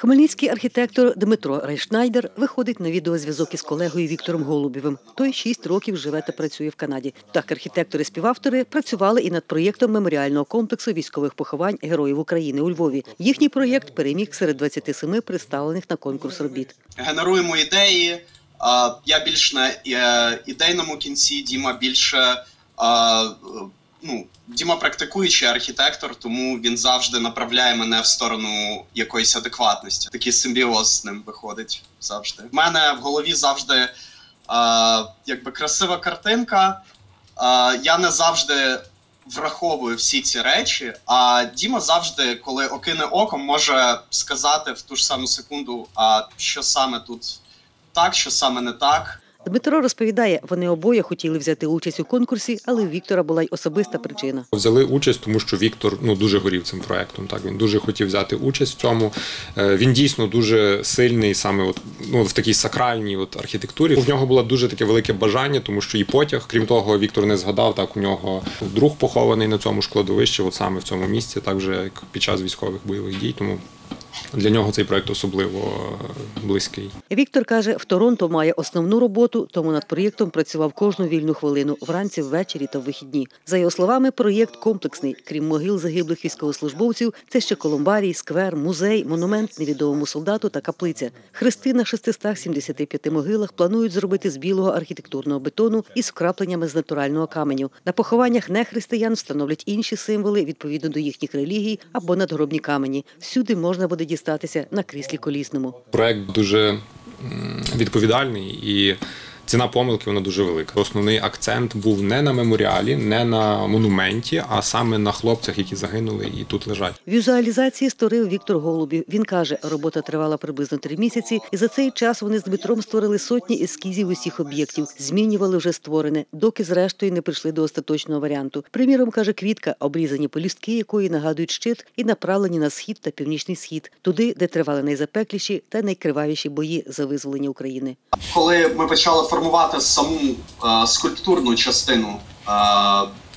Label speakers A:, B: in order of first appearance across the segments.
A: Хмельницький архітектор Дмитро Райшнайдер виходить на відеозв'язок із колегою Віктором Голубєвим. Той шість років живе та працює в Канаді. Так, архітектори-співавтори працювали і над проєктом меморіального комплексу військових поховань героїв України у Львові. Їхній проєкт переміг серед 27 представлених на конкурс робіт.
B: генеруємо ідеї. Я більш на е, ідейному кінці, Діма більше. Ну, Діма практикуючий архітектор, тому він завжди направляє мене в сторону якоїсь адекватності. Такий симбіоз з ним виходить завжди. В мене в голові завжди а, якби красива картинка. А, я не завжди враховую всі ці речі. А Діма завжди, коли окине оком, може сказати в ту ж саму секунду, а що саме тут так, що саме не так.
A: Дмитро розповідає, вони обоє хотіли взяти участь у конкурсі, але у Віктора була й особиста причина.
C: Взяли участь, тому що Віктор ну дуже горів цим проектом. Так він дуже хотів взяти участь в цьому. Е, Він дійсно дуже сильний, саме от ну в такій сакральній от архітектурі. У нього було дуже таке велике бажання, тому що і потяг, крім того, Віктор не згадав. Так у нього друг похований на цьому ж кладовищі, от саме в цьому місці, так же як під час військових бойових дій. Тому для нього цей проект особливо близький.
A: Віктор каже, в Торонто має основну роботу, тому над проєктом працював кожну вільну хвилину вранці, ввечері та в вихідні. За його словами, проєкт комплексний. Крім могил загиблих військовослужбовців, це ще колумбарій, сквер, музей, монумент невідомому солдату та каплиця. Хрести на 675 могилах планують зробити з білого архітектурного бетону із вкрапленнями з натурального каменю. На похованнях нехристиян встановлять інші символи відповідно до їхніх релігій або надгробні камені. Всюди можна буде дістатися на кріслі колісному.
C: Проект дуже відповідальний і ціна помилки вона дуже велика. Основний акцент був не на меморіалі, не на монументі, а саме на хлопцях, які загинули і тут лежать.
A: Візуалізації створив Віктор Голубів. Він каже, робота тривала приблизно три місяці, і за цей час вони з Дмитром створили сотні ескізів усіх об'єктів, змінювали вже створене, доки зрештою не прийшли до остаточного варіанту. Приміром, каже Квітка, обрізані полюстки, якої нагадують щит, і направлені на схід та північний схід, туди, де тривали найзапекліші та найкривавіші бої за визволення України.
B: Коли ми почали формувати саму е, скульптурну частину е,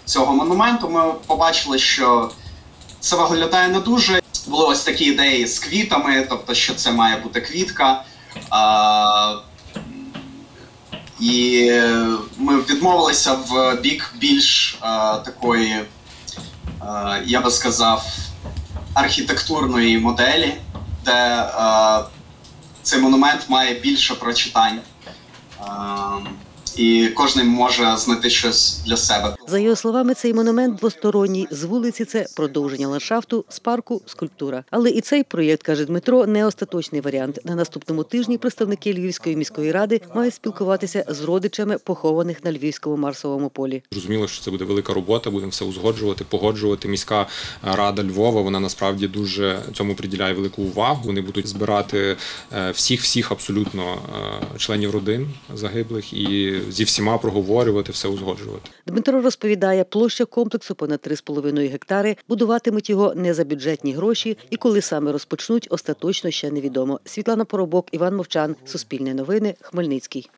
B: цього монументу, ми побачили, що це виглядає не дуже. Були ось такі ідеї з квітами, тобто, що це має бути квітка. Е, і ми відмовилися в бік більш е, такої, е, я би сказав, архітектурної моделі, де е, цей монумент має більше прочитань. Е, і кожен може знайти щось для себе.
A: За його словами, цей монумент двосторонній. З вулиці це продовження ландшафту, з парку скульптура. Але і цей проєкт, каже Дмитро, не остаточний варіант. На наступному тижні представники Львівської міської ради мають спілкуватися з родичами похованих на Львівському марсовому полі.
C: Зрозуміло, що це буде велика робота, будемо все узгоджувати, погоджувати. Міська рада Львова вона насправді дуже цьому приділяє велику увагу. Вони будуть збирати е, всіх, всіх абсолютно е, членів родин загиблих і зі всіма проговорювати, все узгоджувати.
A: Дмитро розповідає, площа комплексу понад 3,5 гектари. Будуватимуть його не за бюджетні гроші, і коли саме розпочнуть, остаточно ще невідомо. Світлана Поробок, Іван Мовчан, Суспільне новини, Хмельницький.